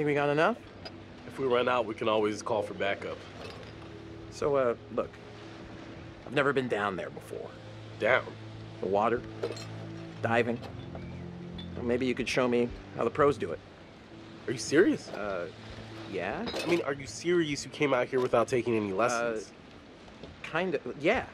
Think we got enough? If we run out, we can always call for backup. So, uh, look. I've never been down there before. Down. The water, diving. Well, maybe you could show me how the pros do it. Are you serious? Uh, yeah? I mean, are you serious you came out here without taking any lessons? Kind of, yeah.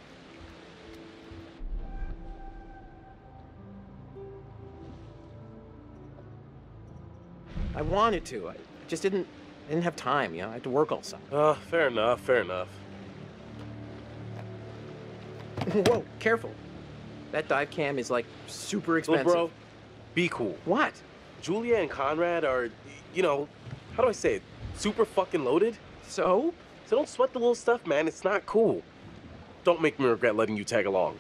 Wanted to. I just didn't didn't have time, you know. I had to work all summer. Uh, fair enough, fair enough. Whoa, careful. That dive cam is like super Little expensive. bro, be cool. What? Julia and Conrad are, you know, how do I say it? Super fucking loaded. So? So don't sweat the little stuff, man. It's not cool. Don't make me regret letting you tag along.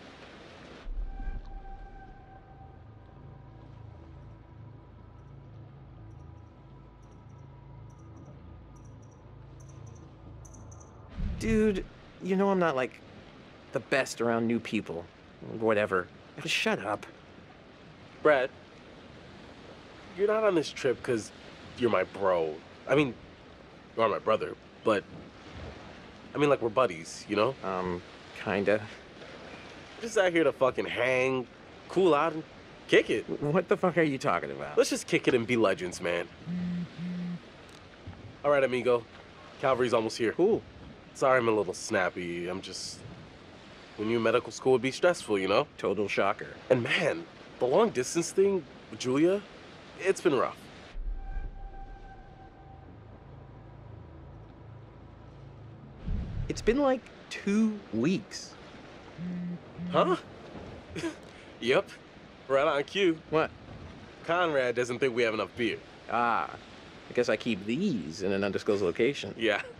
Dude, you know I'm not like the best around new people. Whatever. Just shut up. Brad, you're not on this trip because you're my bro. I mean, you are my brother, but I mean, like we're buddies, you know? Um, kinda. Just out here to fucking hang, cool out, and kick it. What the fuck are you talking about? Let's just kick it and be legends, man. All right, amigo. Calvary's almost here. Cool. Sorry I'm a little snappy. I'm just. When you medical school would be stressful, you know? Total shocker. And man, the long distance thing with Julia, it's been rough. It's been like two weeks. Huh? yep. Right on cue. What? Conrad doesn't think we have enough beer. Ah, I guess I keep these in an undisclosed location. Yeah.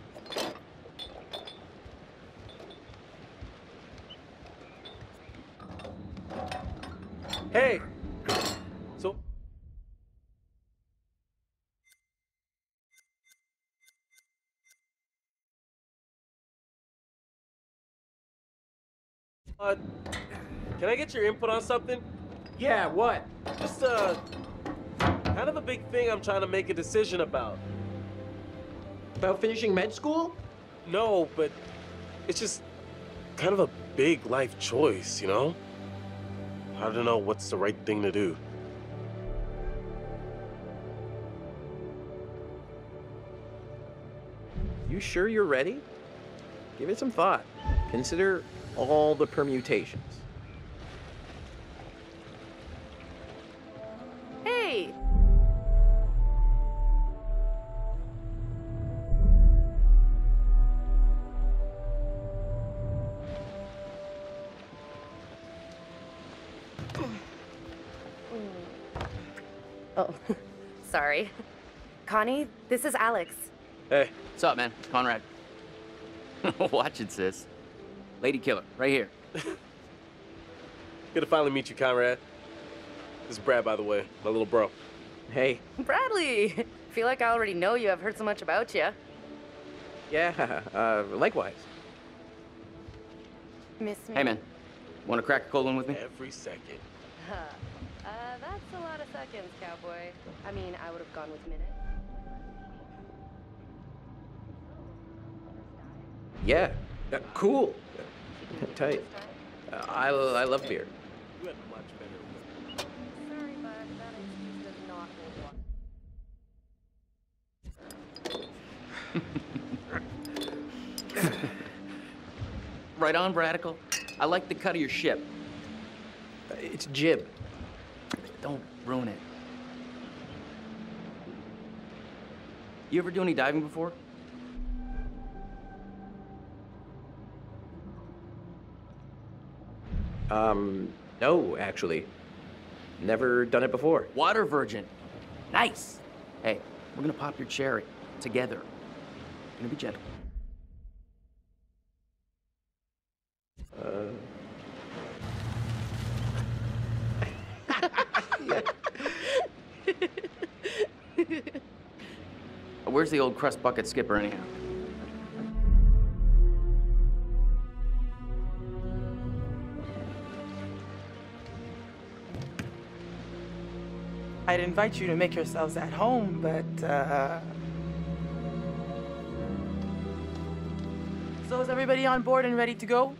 Hey! So. Uh, can I get your input on something? Yeah, what? Just, uh, kind of a big thing I'm trying to make a decision about. About finishing med school? No, but it's just kind of a big life choice, you know? I don't know what's the right thing to do. You sure you're ready? Give it some thought. Consider all the permutations. Hey! Oh, sorry. Connie, this is Alex. Hey, What's up, man? Conrad. Watch it, sis. Lady killer, right here. good to finally meet you, Conrad. This is Brad, by the way, my little bro. Hey, Bradley! Feel like I already know you. I've heard so much about you. yeah, uh, likewise. Miss me? Hey, man. Want to crack a cold one with me? Every second. Huh. Uh, that's a lot of seconds, cowboy. I mean, I would have gone with minutes. Yeah, uh, cool. Tight. Uh, I, I love beer. You had much better. Sorry, but that excuse does not hold water. Right on, Radical. I like the cut of your ship. It's jib. Don't ruin it. You ever do any diving before? Um, no, actually. Never done it before. Water virgin. Nice. Hey, we're gonna pop your cherry together. Gonna be gentle. Uh, Where's the old crust bucket skipper, anyhow? I'd invite you to make yourselves at home, but, uh... So is everybody on board and ready to go?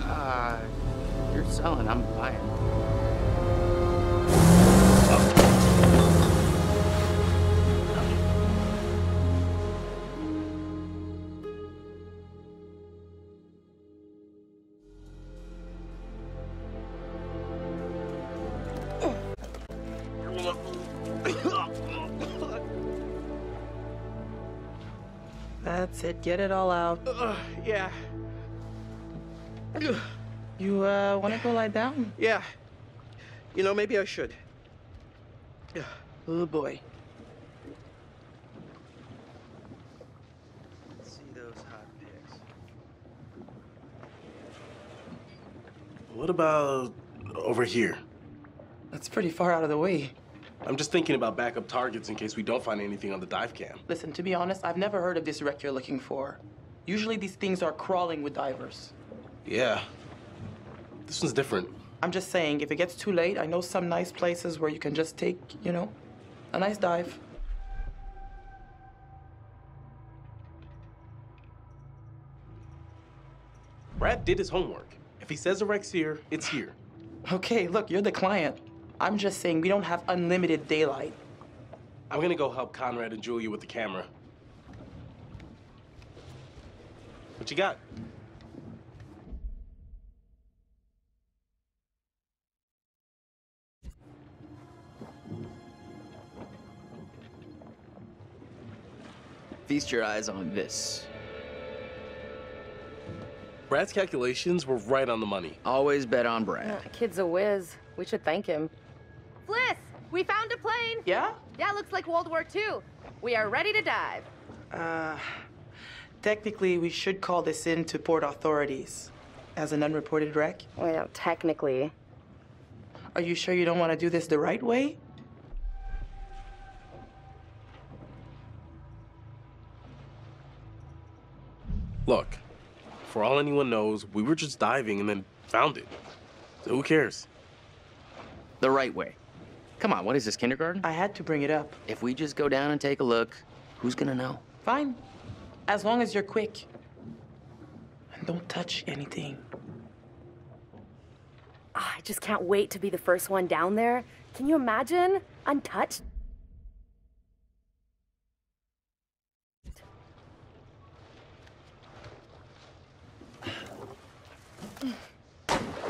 Uh, you're selling, I'm buying. That's it. Get it all out. Uh, yeah. You uh, want to go lie down? Yeah. You know, maybe I should. Oh boy. See those hot pics. What about over here? That's pretty far out of the way. I'm just thinking about backup targets in case we don't find anything on the dive cam. Listen, to be honest, I've never heard of this wreck you're looking for. Usually these things are crawling with divers. Yeah. This one's different. I'm just saying, if it gets too late, I know some nice places where you can just take, you know, a nice dive. Brad did his homework. If he says the wreck's here, it's here. Okay, look, you're the client. I'm just saying we don't have unlimited daylight. I'm gonna go help Conrad and Julia with the camera. What you got? Feast your eyes on this. Brad's calculations were right on the money. Always bet on Brad. That kid's a whiz. We should thank him. Fliss, we found a plane. Yeah? Yeah, looks like World War II. We are ready to dive. Uh, technically, we should call this in to port authorities as an unreported wreck. Well, technically. Are you sure you don't want to do this the right way? Look, for all anyone knows, we were just diving and then found it. So who cares? The right way. Come on, what is this, kindergarten? I had to bring it up. If we just go down and take a look, who's gonna know? Fine. As long as you're quick. And don't touch anything. Ah, I just can't wait to be the first one down there. Can you imagine? Untouched?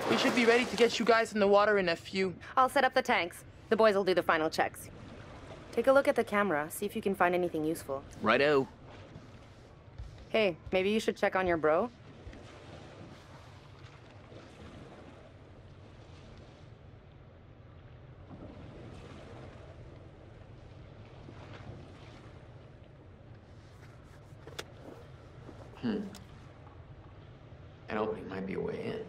We should be ready to get you guys in the water in a few. I'll set up the tanks. The boys will do the final checks. Take a look at the camera, see if you can find anything useful. Righto. Hey, maybe you should check on your bro? An opening might be a way in.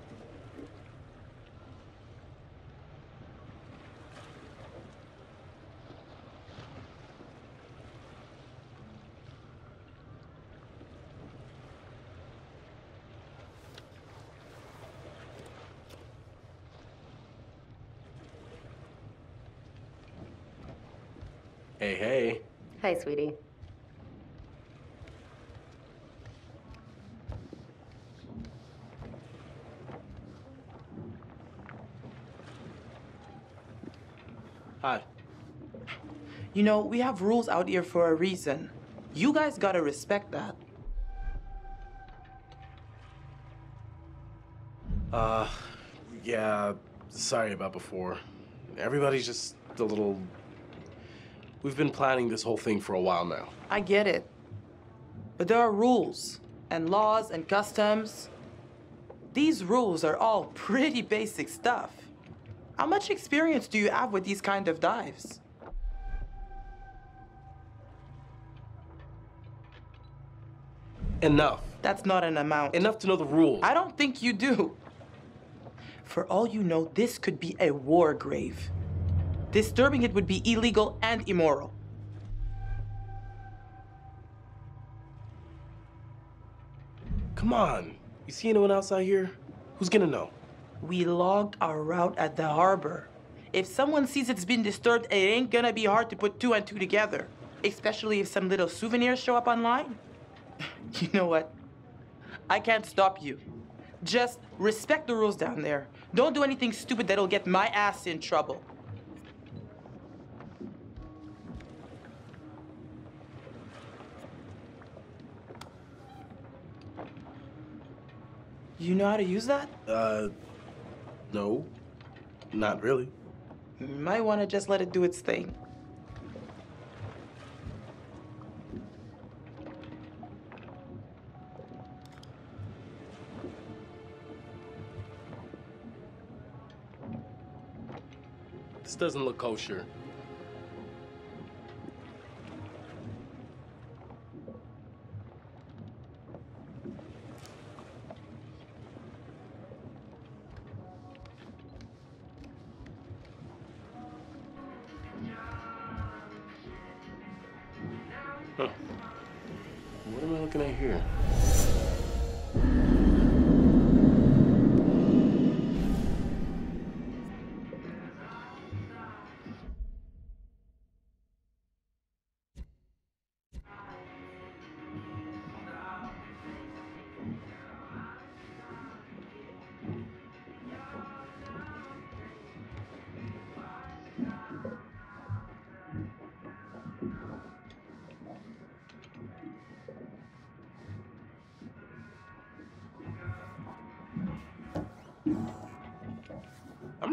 Hey, hey. Hi, sweetie. Hi. You know, we have rules out here for a reason. You guys gotta respect that. Uh, yeah, sorry about before. Everybody's just a little. We've been planning this whole thing for a while now. I get it. But there are rules and laws and customs. These rules are all pretty basic stuff. How much experience do you have with these kind of dives? Enough. That's not an amount. Enough to know the rules. I don't think you do. For all you know, this could be a war grave. Disturbing it would be illegal and immoral. Come on. You see anyone else out here? Who's gonna know? We logged our route at the harbor. If someone sees it's been disturbed, it ain't gonna be hard to put two and two together. Especially if some little souvenirs show up online. You know what? I can't stop you. Just respect the rules down there. Don't do anything stupid that'll get my ass in trouble. You know how to use that? Uh, no, not really. You might want to just let it do its thing. This doesn't look kosher.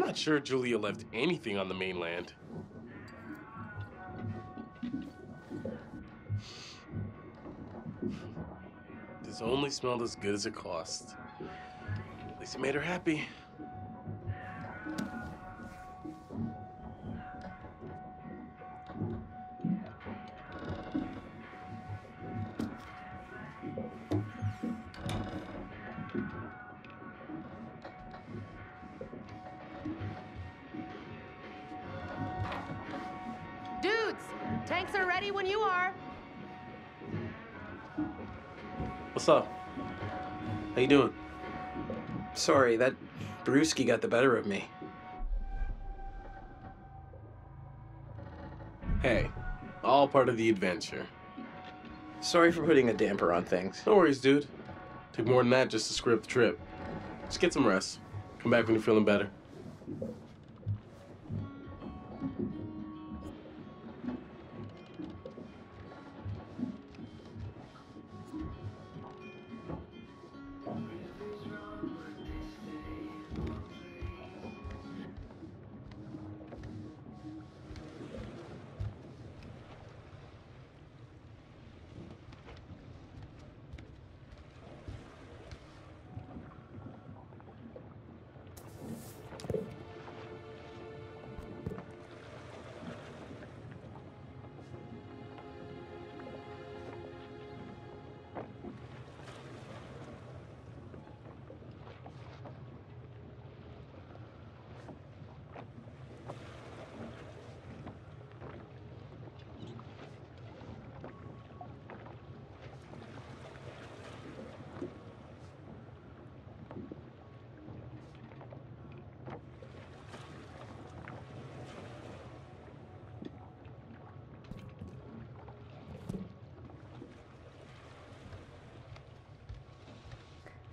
Not sure Julia left anything on the mainland. This only smelled as good as it cost. At least it made her happy. Sorry, that brewski got the better of me. Hey, all part of the adventure. Sorry for putting a damper on things. No worries, dude. Took more than that just to up the trip. Just get some rest. Come back when you're feeling better.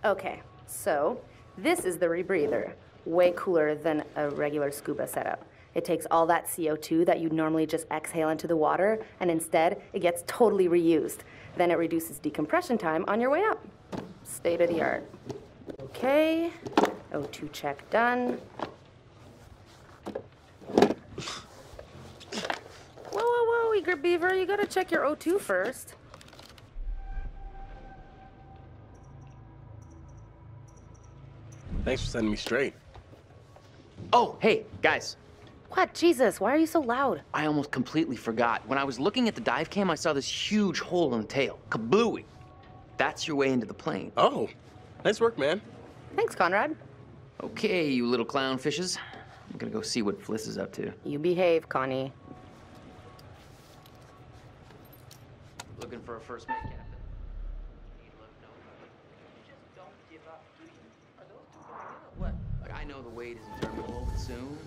Okay, so this is the rebreather. Way cooler than a regular scuba setup. It takes all that CO2 that you'd normally just exhale into the water, and instead, it gets totally reused. Then it reduces decompression time on your way up. State of the art. Okay, O2 check done. Whoa, whoa, whoa, Eager Beaver, you gotta check your O2 first. Thanks for setting me straight. Oh, hey, guys. What? Jesus, why are you so loud? I almost completely forgot. When I was looking at the dive cam, I saw this huge hole in the tail. Kablooey. That's your way into the plane. Oh, nice work, man. Thanks, Conrad. Okay, you little clownfishes. I'm gonna go see what Fliss is up to. You behave, Connie. Looking for a first mate, Captain. What? Like, I know the wait is interminable, but soon.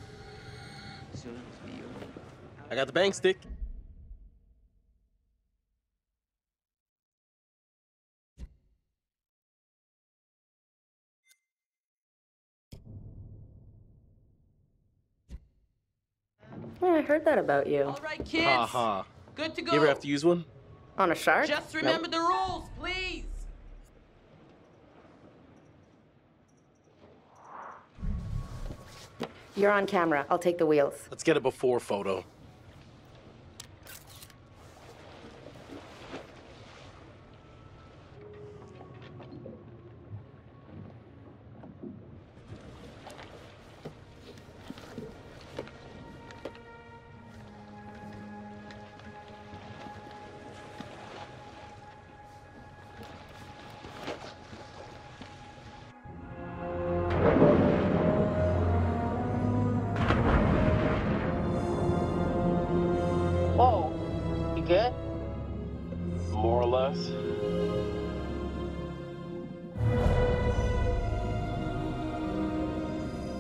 soon as be you. I got the bang stick. Yeah, I heard that about you. All right, kids. Haha. Good to go. You ever have to use one? On a shark? Just remember the rules, please. You're on camera. I'll take the wheels. Let's get a before photo. Good? More or less.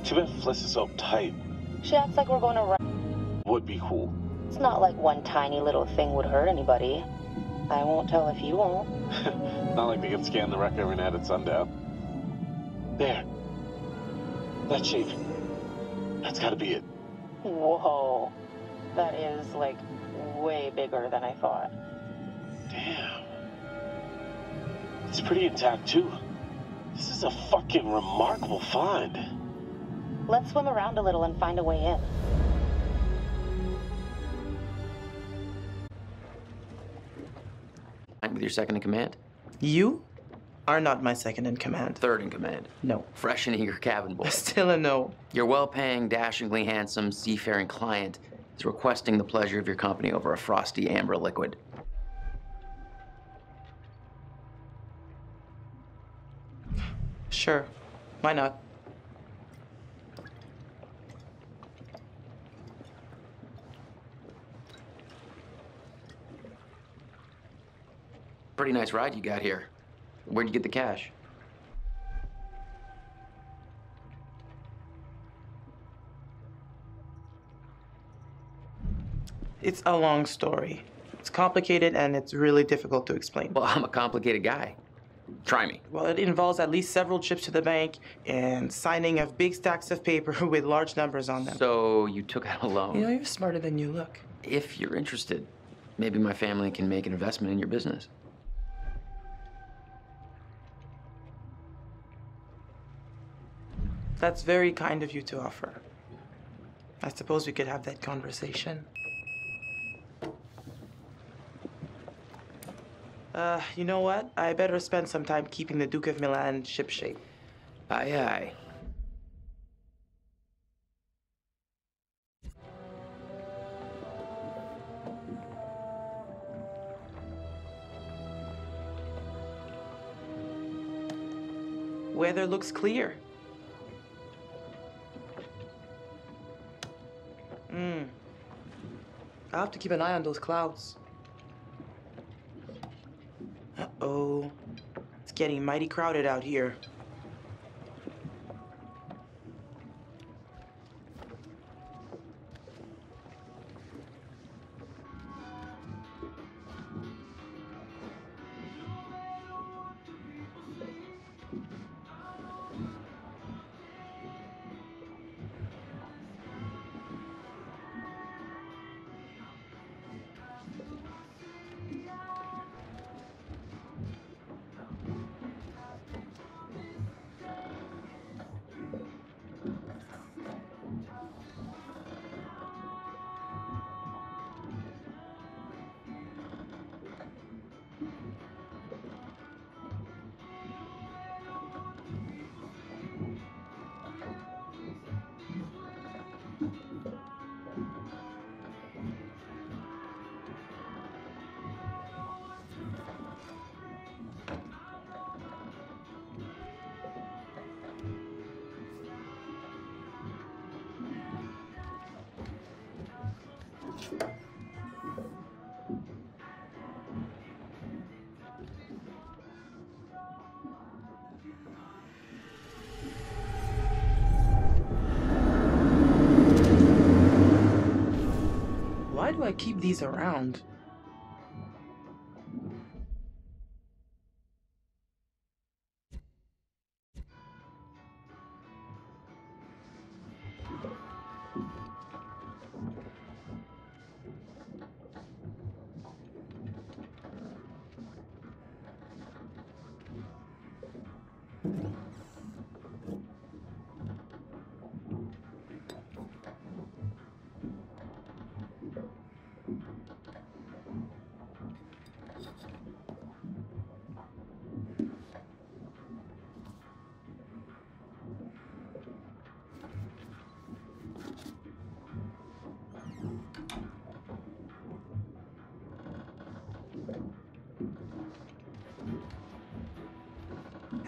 Too bad Fliss is so tight. She acts like we're going to run. Would be cool. It's not like one tiny little thing would hurt anybody. I won't tell if you won't. Not like they can scan the wreck every night at sundown. There. That shape. That's gotta be it. Whoa, that is like way bigger than I thought. Damn. It's pretty intact too. This is a fucking remarkable find. Let's swim around a little and find a way in. I'm With your second in command? You are not my second in command. Third in command. No. Fresh and eager cabin boy. Still a no. Your well-paying, dashingly handsome, seafaring client is requesting the pleasure of your company over a frosty amber liquid. Sure. Why not? Pretty nice ride you got here. Where'd you get the cash? It's a long story. It's complicated and it's really difficult to explain. Well, I'm a complicated guy. Try me. Well, it involves at least several trips to the bank and signing of big stacks of paper with large numbers on them. So you took out a loan. You know, you're smarter than you look. If you're interested, maybe my family can make an investment in your business. That's very kind of you to offer. I suppose we could have that conversation. Uh, you know what? I better spend some time keeping the Duke of Milan shipshape. Aye, aye. Weather looks clear. Hmm. I'll have to keep an eye on those clouds. Uh-oh. It's getting mighty crowded out here. Keep these around?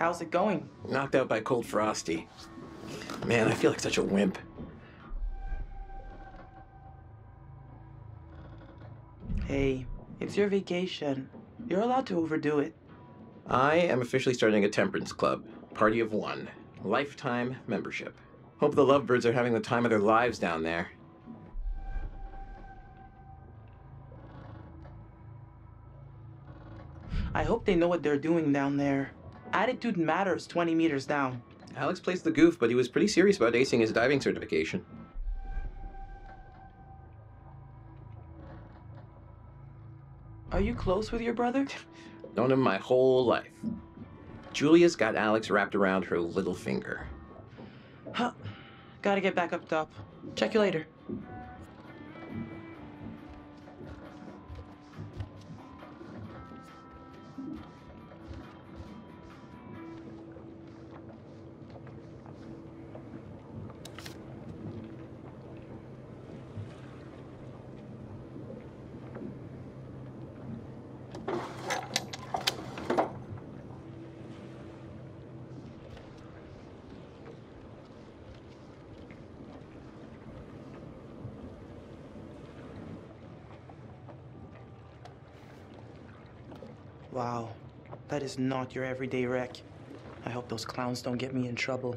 How's it going? Knocked out by Cold Frosty. Man, I feel like such a wimp. Hey, it's your vacation. You're allowed to overdo it. I am officially starting a temperance club. Party of one. Lifetime membership. Hope the lovebirds are having the time of their lives down there. I hope they know what they're doing down there. Attitude matters 20 meters down. Alex plays the goof, but he was pretty serious about acing his diving certification. Are you close with your brother? Known him my whole life. Julia's got Alex wrapped around her little finger. Huh. Gotta get back up top. Check you later. Wow, that is not your everyday wreck. I hope those clowns don't get me in trouble.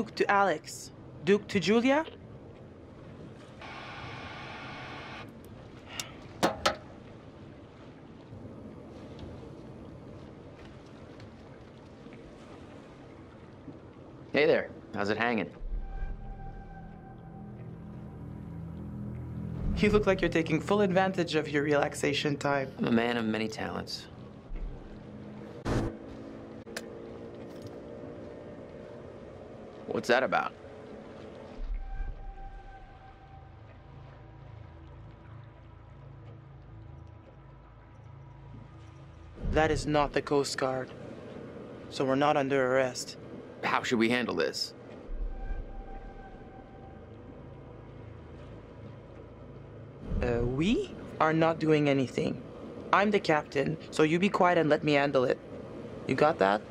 Duke to Alex. Duke to Julia? Hey there. How's it hanging? You look like you're taking full advantage of your relaxation time. I'm a man of many talents. What's that about? That is not the Coast Guard. So we're not under arrest. How should we handle this? Uh, we are not doing anything. I'm the captain, so you be quiet and let me handle it. You got that?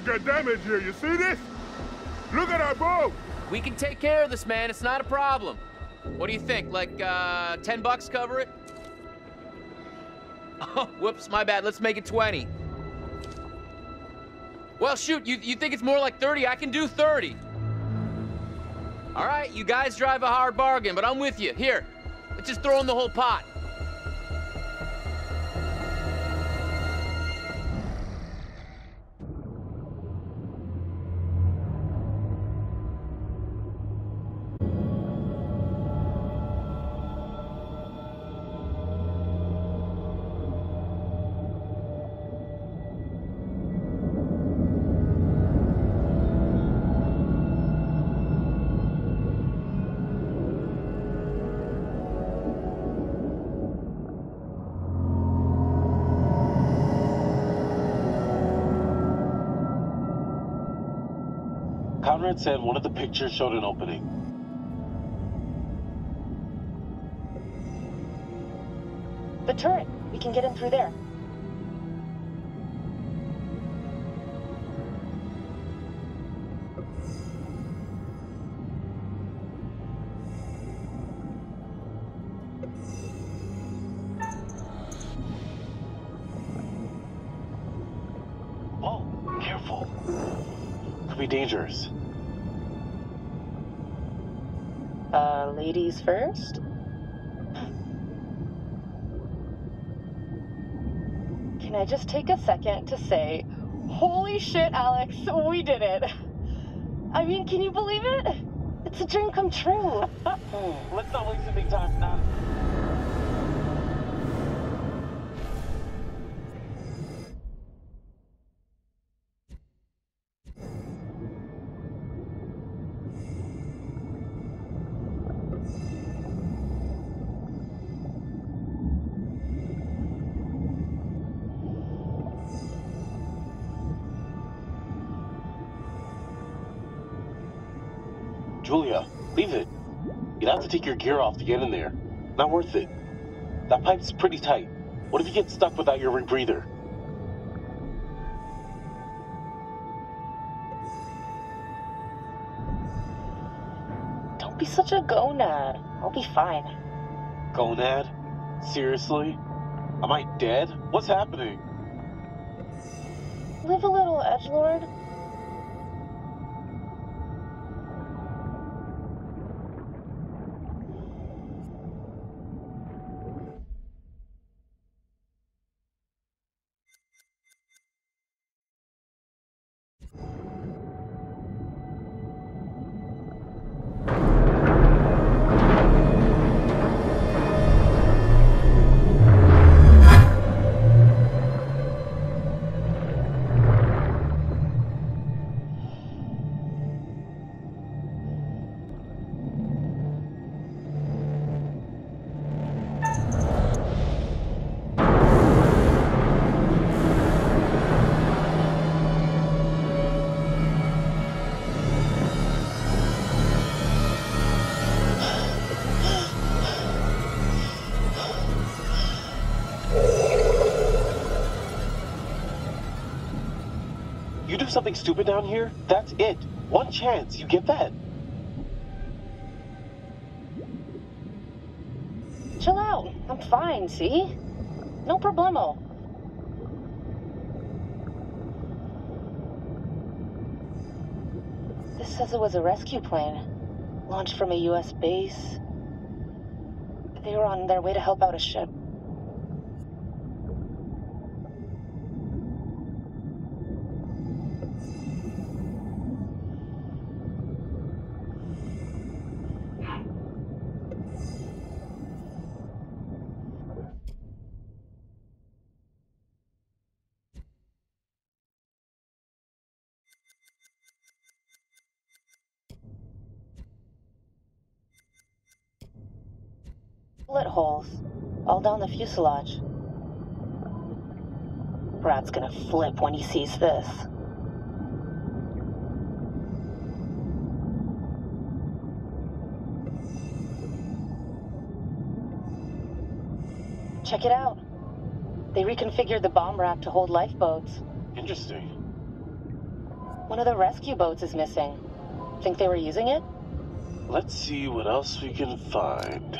We got damage here. You see this? Look at our boat. We can take care of this, man. It's not a problem. What do you think? Like, uh, 10 bucks cover it? Oh, whoops, my bad. Let's make it 20. Well, shoot, you, you think it's more like 30? I can do 30. All right, you guys drive a hard bargain, but I'm with you. Here, let's just throw in the whole pot. Conrad said one of the pictures showed an opening. The turret. We can get in through there. Oh, careful. Could be dangerous. Ladies first? Can I just take a second to say, holy shit, Alex, we did it. I mean, can you believe it? It's a dream come true. Hmm, let's not waste any time now. Leave it. You'd have to take your gear off to get in there. Not worth it. That pipe's pretty tight. What if you get stuck without your rebreather? Don't be such a gonad. I'll be fine. Gonad? Seriously? Am I dead? What's happening? Live a little, Edgelord. You something stupid down here, that's it. One chance, you get that? Chill out. I'm fine, see? No problemo. This says it was a rescue plane. Launched from a US base. They were on their way to help out a ship. All down the fuselage. Brad's gonna flip when he sees this. Check it out. They reconfigured the bomb rack to hold lifeboats. Interesting. One of the rescue boats is missing. Think they were using it? Let's see what else we can find.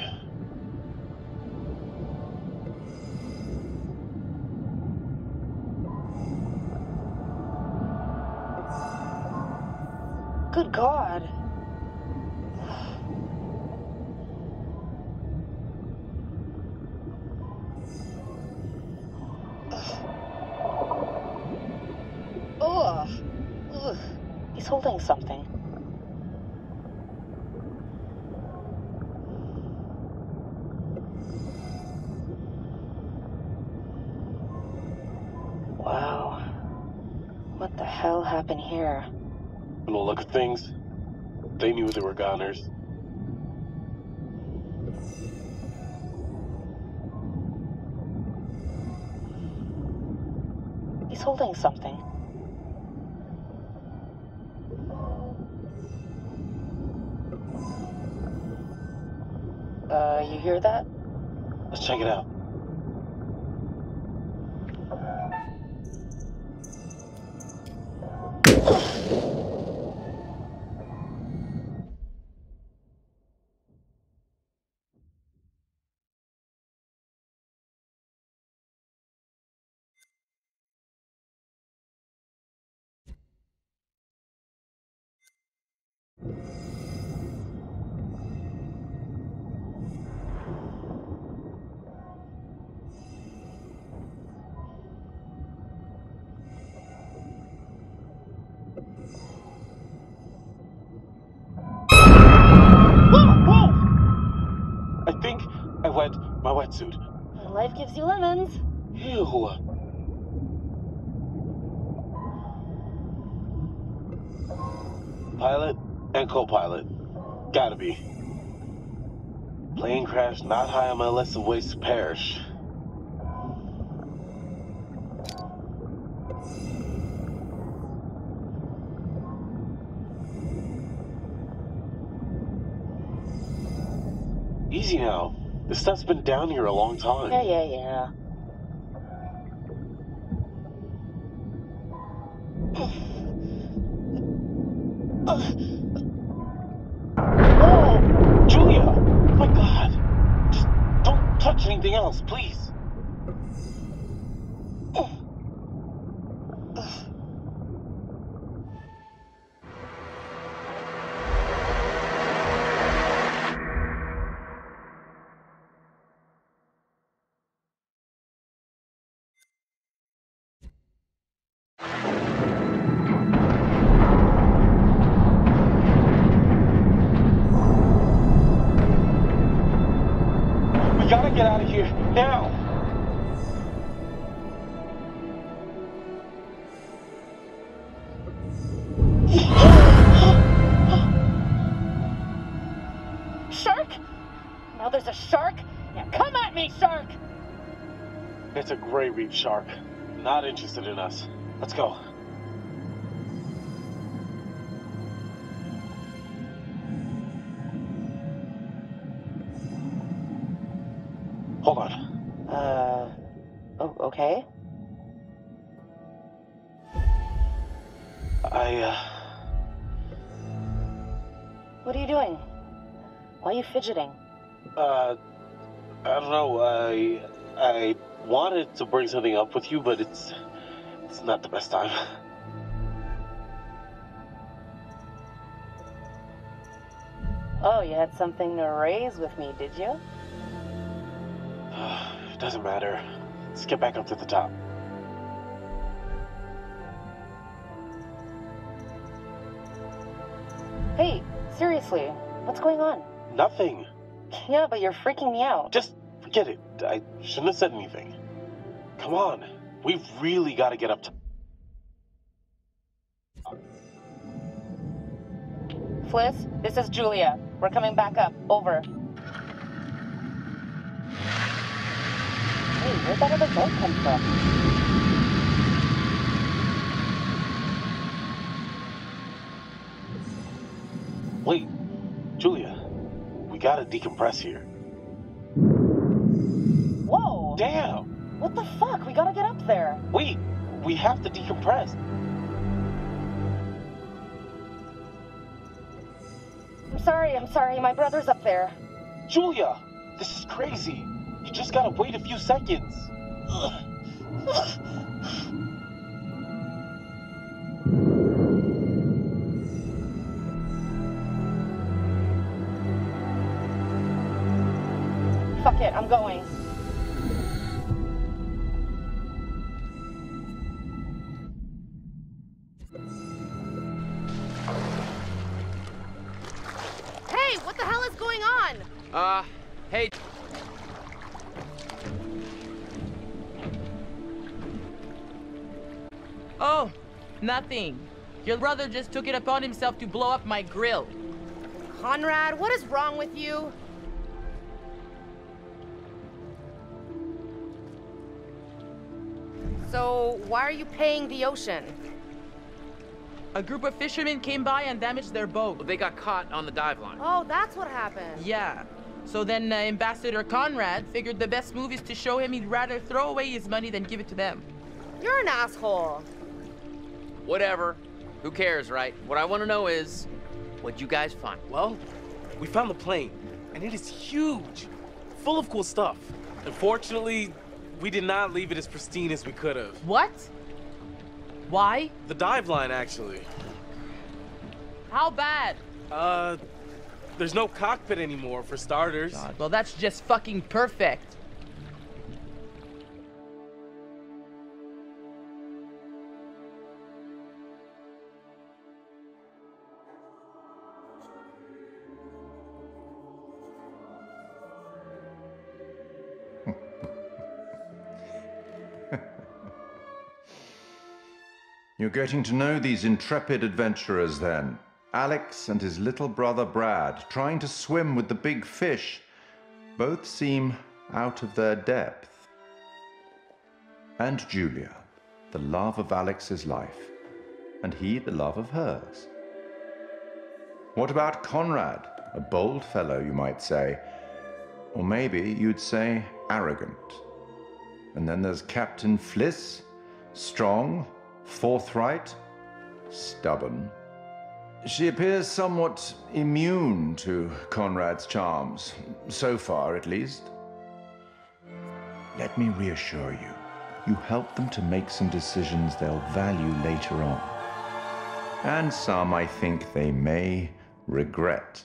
Good God. things. They knew they were goners. He's holding something. Uh, you hear that? Let's check it out. Wetsuit. Life gives you lemons. Ew. Pilot and co-pilot. Gotta be. Plane crash not high on my list of ways to perish. Easy now. This stuff's been down here a long time. Yeah, yeah, yeah. Now there's a shark? Now come at me, shark! It's a gray reef shark. Not interested in us. Let's go. Hold on. Uh, oh, okay. I, uh. What are you doing? Why are you fidgeting? Uh. I don't know. I. I wanted to bring something up with you, but it's. It's not the best time. Oh, you had something to raise with me, did you? It doesn't matter. Let's get back up to the top. Hey, seriously, what's going on? Nothing. Yeah, but you're freaking me out. Just forget it. I shouldn't have said anything. Come on. We've really got to get up to. Fliss, this is Julia. We're coming back up. Over. Hey, where'd that other boat come from? Wait, gotta decompress here. Whoa! Damn! What the fuck? We gotta get up there. Wait, we have to decompress. I'm sorry, I'm sorry. My brother's up there. Julia, this is crazy. You just gotta wait a few seconds. Going. Hey, what the hell is going on? Uh, hey, Oh, nothing. Your brother just took it upon himself to blow up my grill. Conrad, what is wrong with you? So, why are you paying the ocean? A group of fishermen came by and damaged their boat. they got caught on the dive line. Oh, that's what happened. Yeah. So then uh, Ambassador Conrad figured the best move is to show him he'd rather throw away his money than give it to them. You're an asshole. Whatever. Who cares, right? What I want to know is, what'd you guys find? Well, we found the plane, and it is huge, full of cool stuff. Unfortunately, we did not leave it as pristine as we could have. What? Why? The dive line, actually. How bad? Uh, there's no cockpit anymore, for starters. God, well, that's just fucking perfect. You're getting to know these intrepid adventurers then. Alex and his little brother Brad, trying to swim with the big fish. Both seem out of their depth. And Julia, the love of Alex's life, and he the love of hers. What about Conrad? A bold fellow, you might say. Or maybe you'd say arrogant. And then there's Captain Fliss, strong, forthright, stubborn. She appears somewhat immune to Conrad's charms, so far at least. Let me reassure you, you help them to make some decisions they'll value later on. And some I think they may regret.